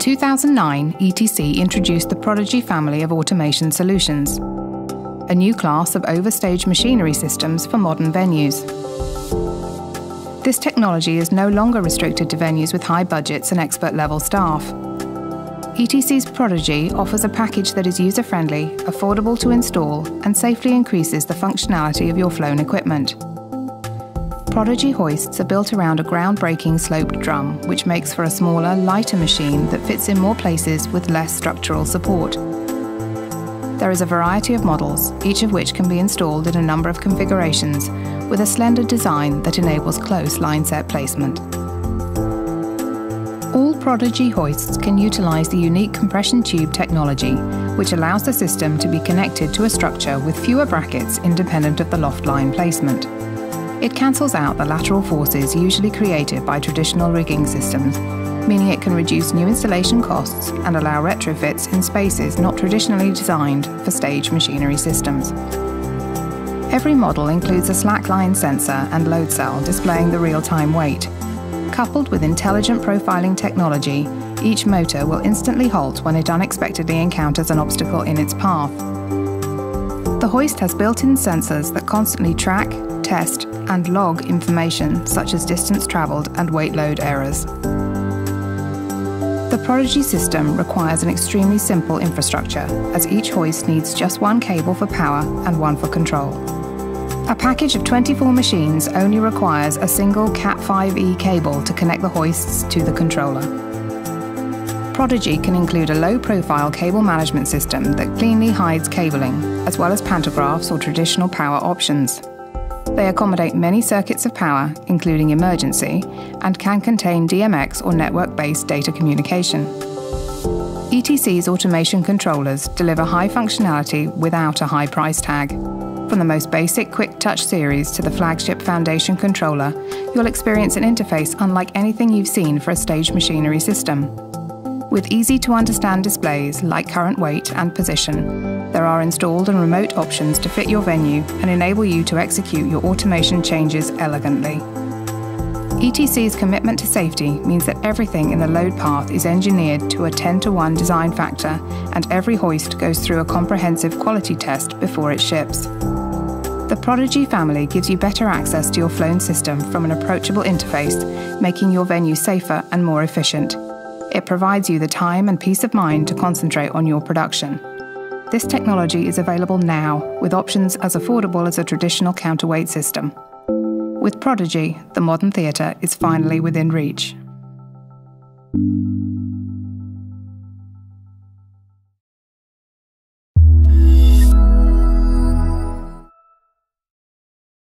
2009, ETC introduced the Prodigy family of automation solutions, a new class of overstage machinery systems for modern venues. This technology is no longer restricted to venues with high budgets and expert level staff. ETC's Prodigy offers a package that is user friendly, affordable to install, and safely increases the functionality of your flown equipment. Prodigy hoists are built around a groundbreaking sloped drum, which makes for a smaller, lighter machine that fits in more places with less structural support. There is a variety of models, each of which can be installed in a number of configurations, with a slender design that enables close line set placement. All Prodigy hoists can utilise the unique compression tube technology, which allows the system to be connected to a structure with fewer brackets independent of the loft line placement. It cancels out the lateral forces usually created by traditional rigging systems, meaning it can reduce new installation costs and allow retrofits in spaces not traditionally designed for stage machinery systems. Every model includes a slackline sensor and load cell displaying the real-time weight. Coupled with intelligent profiling technology, each motor will instantly halt when it unexpectedly encounters an obstacle in its path. The hoist has built-in sensors that constantly track, test, and log information such as distance travelled and weight load errors. The Prodigy system requires an extremely simple infrastructure, as each hoist needs just one cable for power and one for control. A package of 24 machines only requires a single Cat5e cable to connect the hoists to the controller. Prodigy can include a low-profile cable management system that cleanly hides cabling, as well as pantographs or traditional power options. They accommodate many circuits of power, including emergency, and can contain DMX or network based data communication. ETC's automation controllers deliver high functionality without a high price tag. From the most basic Quick Touch series to the flagship Foundation controller, you'll experience an interface unlike anything you've seen for a stage machinery system. With easy to understand displays like current weight and position, there are installed and remote options to fit your venue and enable you to execute your automation changes elegantly. ETC's commitment to safety means that everything in the load path is engineered to a 10 to 1 design factor, and every hoist goes through a comprehensive quality test before it ships. The Prodigy family gives you better access to your flown system from an approachable interface, making your venue safer and more efficient. It provides you the time and peace of mind to concentrate on your production. This technology is available now, with options as affordable as a traditional counterweight system. With Prodigy, the modern theatre is finally within reach.